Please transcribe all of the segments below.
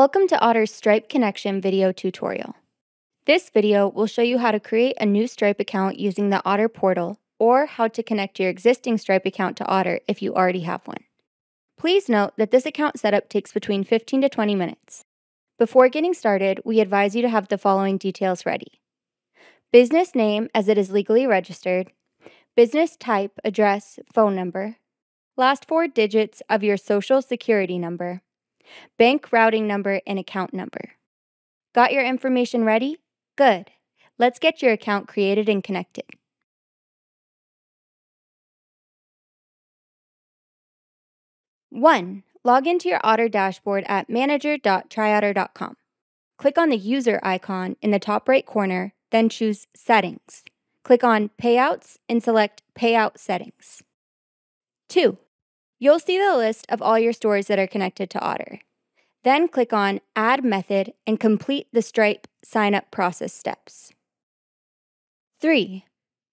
Welcome to Otter's Stripe Connection video tutorial. This video will show you how to create a new Stripe account using the Otter portal or how to connect your existing Stripe account to Otter if you already have one. Please note that this account setup takes between 15 to 20 minutes. Before getting started, we advise you to have the following details ready. Business name as it is legally registered, business type, address, phone number, last four digits of your social security number, bank routing number, and account number. Got your information ready? Good. Let's get your account created and connected. One, log into your Otter dashboard at manager.tryotter.com. Click on the user icon in the top right corner, then choose Settings. Click on Payouts and select Payout Settings. 2. You'll see the list of all your stores that are connected to Otter. Then click on Add Method and complete the Stripe sign up process steps. 3.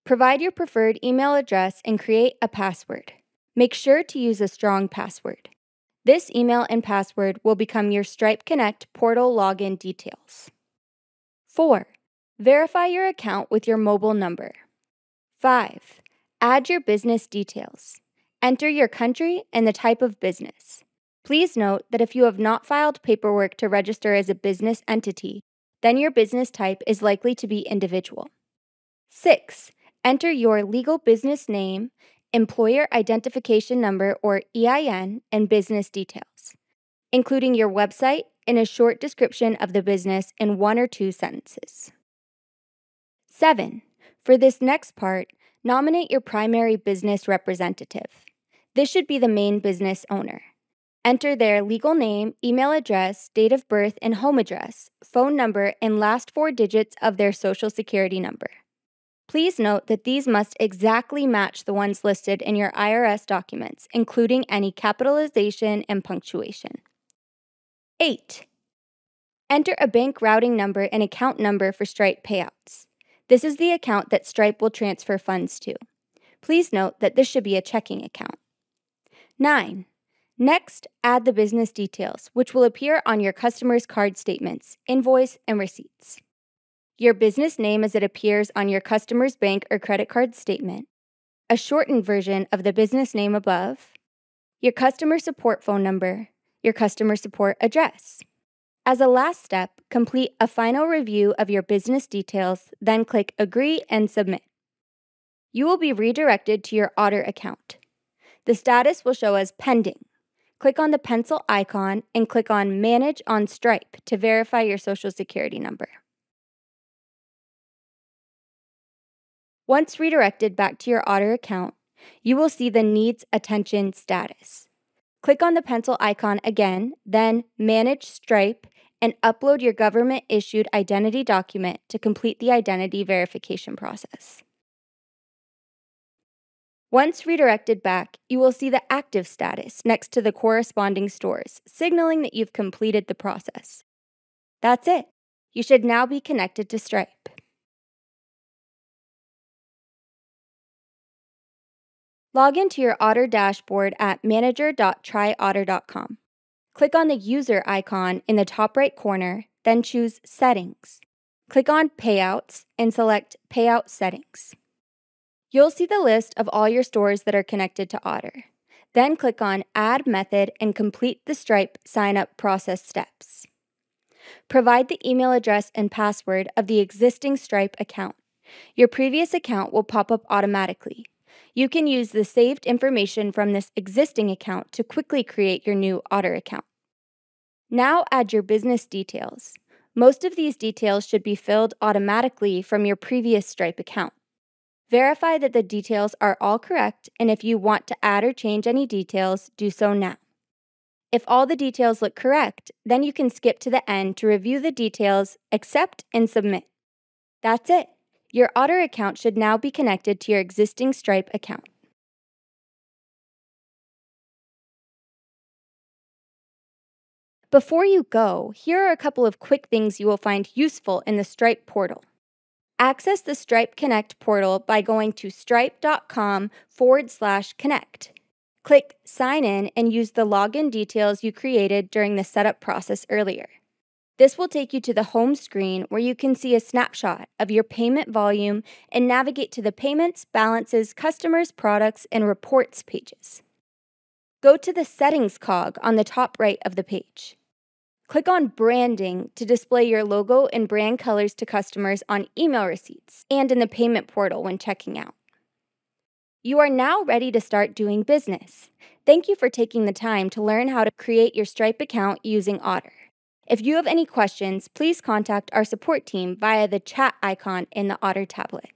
Provide your preferred email address and create a password. Make sure to use a strong password. This email and password will become your Stripe Connect portal login details. 4. Verify your account with your mobile number. 5. Add your business details. Enter your country and the type of business. Please note that if you have not filed paperwork to register as a business entity, then your business type is likely to be individual. 6. Enter your legal business name, employer identification number or EIN, and business details, including your website and a short description of the business in one or two sentences. 7. For this next part, nominate your primary business representative. This should be the main business owner. Enter their legal name, email address, date of birth, and home address, phone number, and last four digits of their social security number. Please note that these must exactly match the ones listed in your IRS documents, including any capitalization and punctuation. 8. Enter a bank routing number and account number for Stripe payouts. This is the account that Stripe will transfer funds to. Please note that this should be a checking account. 9. Next, add the business details, which will appear on your customer's card statements, invoice, and receipts. Your business name as it appears on your customer's bank or credit card statement, a shortened version of the business name above, your customer support phone number, your customer support address. As a last step, complete a final review of your business details, then click Agree and Submit. You will be redirected to your Otter account. The status will show as pending. Click on the pencil icon and click on Manage on Stripe to verify your Social Security number. Once redirected back to your Otter account, you will see the Needs Attention status. Click on the pencil icon again, then Manage Stripe and upload your government issued identity document to complete the identity verification process. Once redirected back, you will see the active status next to the corresponding stores, signaling that you've completed the process. That's it. You should now be connected to Stripe. Log into your Otter dashboard at manager.tryotter.com. Click on the user icon in the top right corner, then choose Settings. Click on Payouts and select Payout Settings. You'll see the list of all your stores that are connected to Otter. Then click on Add Method and complete the Stripe sign up process steps. Provide the email address and password of the existing Stripe account. Your previous account will pop up automatically. You can use the saved information from this existing account to quickly create your new Otter account. Now add your business details. Most of these details should be filled automatically from your previous Stripe account. Verify that the details are all correct, and if you want to add or change any details, do so now. If all the details look correct, then you can skip to the end to review the details, accept, and submit. That's it. Your Otter account should now be connected to your existing Stripe account. Before you go, here are a couple of quick things you will find useful in the Stripe portal. Access the Stripe Connect portal by going to stripe.com forward slash connect. Click Sign In and use the login details you created during the setup process earlier. This will take you to the home screen where you can see a snapshot of your payment volume and navigate to the Payments, Balances, Customers, Products, and Reports pages. Go to the Settings cog on the top right of the page. Click on Branding to display your logo and brand colors to customers on email receipts and in the payment portal when checking out. You are now ready to start doing business. Thank you for taking the time to learn how to create your Stripe account using Otter. If you have any questions, please contact our support team via the chat icon in the Otter tablet.